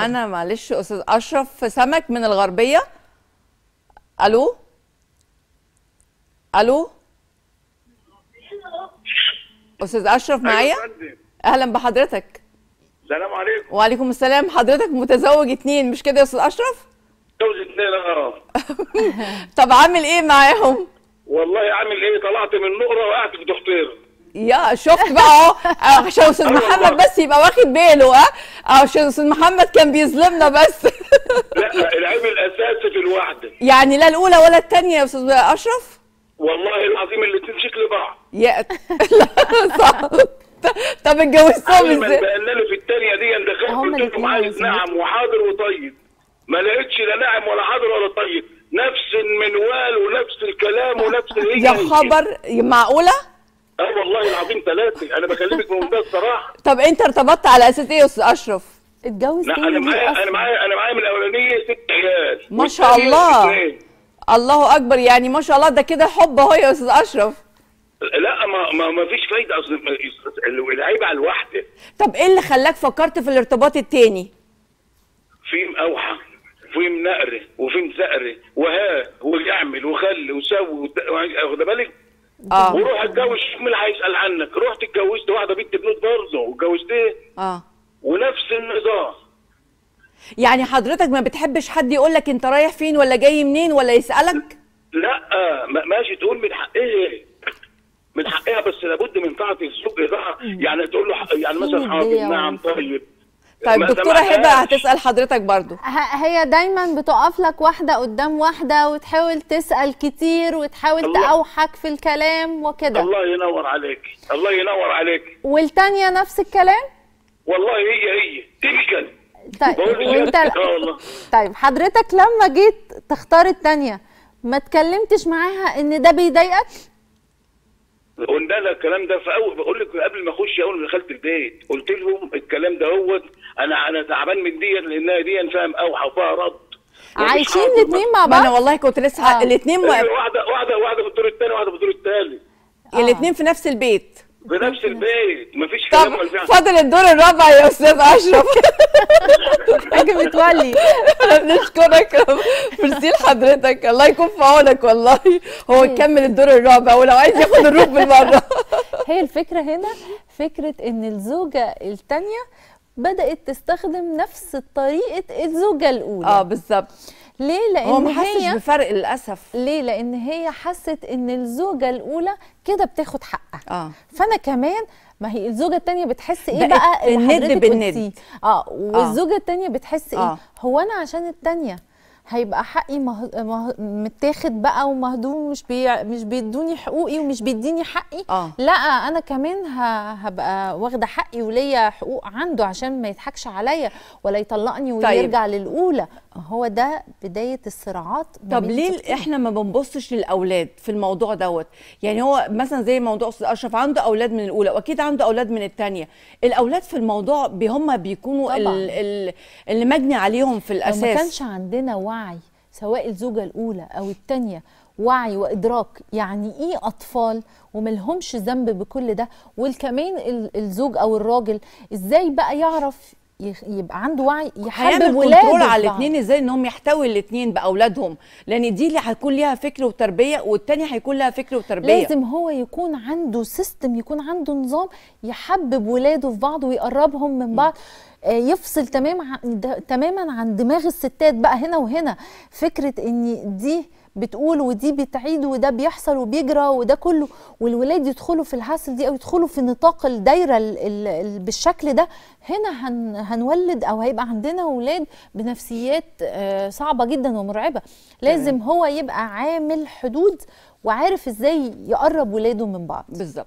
أنا معلش أستاذ أشرف سمك من الغربية. ألو؟ ألو؟ أستاذ أشرف معايا أيوة يا فندم. أهلا بحضرتك. السلام عليكم. وعليكم السلام. حضرتك متزوج اتنين مش كده يا أستاذ أشرف؟ جوز اتنين آه طب عامل إيه معاهم؟ والله عامل إيه؟ طلعت من نقره وقعت في دحتير يا شفت بقى أهو. آه، عشان أستاذ أيوة محمد. بس يبقى واخد باله ها آه، عشان أستاذ محمد كان بيظلمنا بس. لا العيب الأساسي في الوحدة. يعني لا الأولى ولا الثانية يا أستاذ أشرف؟ والله العظيم الاتنين شكل بعض. يا لا صح. طب اتجوزتهم إزاي؟ بقلنا في الثانية دي دخلت قلت لهم عايز. نعم وحاضر وطيب. ما لقيتش لا نعم ولا حاضر ولا طيب. نفس المنوال ونفس الكلام ونفس هي يا. خبر معقولة؟ آه والله العظيم ثلاثة. أنا بكلمك بمنتهى الصراحه طب أنت ارتبطت على أساس إيه يا أستاذ أشرف؟ اتجوز لا تاني أنا معايا أنا؟ معايا أنا معايا من الأولانية ست عيال. ما شاء الله. الله أكبر يعني ما شاء الله ده كده حب أهو يا أستاذ أشرف. لا ما ما, ما فيش فايدة أصل العيب على الواحده طب إيه اللي خلاك فكرت في الارتباط التاني؟ في مقاوحه وفي منقره وفي مزقره وها ويعمل وخلي وسوي واخد بالك؟ آه. وروح اتجوز شوف مين هيسأل عنك. رحت اتجوزت واحدة بنت بنوت برضه واتجوزتها آه. ونفس النظام. يعني حضرتك ما بتحبش حد يقول لك انت رايح فين ولا جاي منين ولا يسألك؟ لا ما- ماشي تقول من حقها من حقها بس لابد من طاعة الزوج ده. يعني تقول له ح- يعني مثلا حاضر نعم. طيب. طيب دكتورة هبه. هتسأل حضرتك برضو. ه- هي دايما بتقف لك واحدة قدام واحدة وتحاول تسأل كتير وتحاول الله. تأوحك في الكلام وكده. الله ينور عليك. الله ينور عليك. والتانية نفس الكلام؟ والله هي هي. تلك طيب بقول لك وانت طيب حضرتك لما جيت تختار التانية ما اتكلمتش معاها إن ده بيضايقك؟ قلنا لها الكلام ده في اول بقول لك قبل ما أخش أول ما دخلت البيت قلت لهم الكلام ده هو أنا أنا تعبان من دي لأنها دي فاهم أوحى وفيها رد عايشين حاضر. الاتنين مع ما أنا بعض والله كنت لسه آه. الاثنين أيوة، واحدة واحدة واحدة في الدور الثاني واحدة في الدور الثالث الاثنين في نفس البيت في نفس البيت مفيش كلام. فاضل الدور الرابع يا أستاذ أشرف حاجة متولي نشكرك ميرسي لحضرتك الله يكون في عونك والله. هو يكمل الدور الرابع ولو عايز ياخد الروب بالمرة. هي الفكرة هنا فكرة إن الزوجة التانية بدأت تستخدم نفس طريقة الزوجة الأولى. آه بالظبط. ليه؟ هو ما لأن حسش بفرق للأسف ليه؟ لأن هي حست إن الزوجة الأولى كده بتاخد حقها آه فأنا كمان ما هي الزوجة التانية بتحس إيه بقى الند بالند. قلتيه. آه والزوجة التانية بتحس إيه؟ آه. هو أنا عشان التانية هيبقى حقي مه... مه... متاخد بقى ومهضوم ومش بي... مش بيدوني حقوقي ومش بيديني حقي. آه. لا أنا كمان ه- هبقى واخدة حقي وليا حقوق عنده عشان ما يضحكش عليا ولا يطلقني ويرجع للأولى. هو ده بداية الصراعات طب ليه الزوجتين. إحنا ما بنبصش للأولاد في الموضوع دوت؟ يعني هو مثلا زي موضوع أستاذ أشرف عنده أولاد من الأولى وأكيد عنده أولاد من الثانية الأولاد في الموضوع هم بيكونوا ال-. ال- اللي مجني عليهم في لو ما الأساس. كانش عندنا وعي سواء الزوجة الأولى أو الثانية وعي وإدراك. يعني إيه أطفال وملهمش ذنب بكل ده؟ والكمان ال- الزوج أو الراجل إزاي بقى يعرف يبقى عنده وعي يحبب ولاده. control على. الاثنين إزاي ان هم يحتوي الاثنين بأولادهم؟ لأن دي اللي هيكون ليها فكر وتربية والتانية هيكون لها فكر وتربية. لازم هو يكون عنده system يكون عنده نظام يحبب ولاده في بعض ويقربهم من بعض. آه، يفصل تمام تماما عن دماغ الستات بقى هنا وهنا. فكرة إن دي بتقول ودي بتعيد وده بيحصل وبيجرى وده كله والولاد يدخلوا في الهاسل دي أو يدخلوا في نطاق الدايرة ال ال ال بالشكل ده هنا هن هنولد أو هيبقى عندنا ولاد بنفسيات آه، صعبة جدا ومرعبة. لازم هو يبقى عامل حدود وعارف إزاي يقرب ولاده من بعض. بالظبط.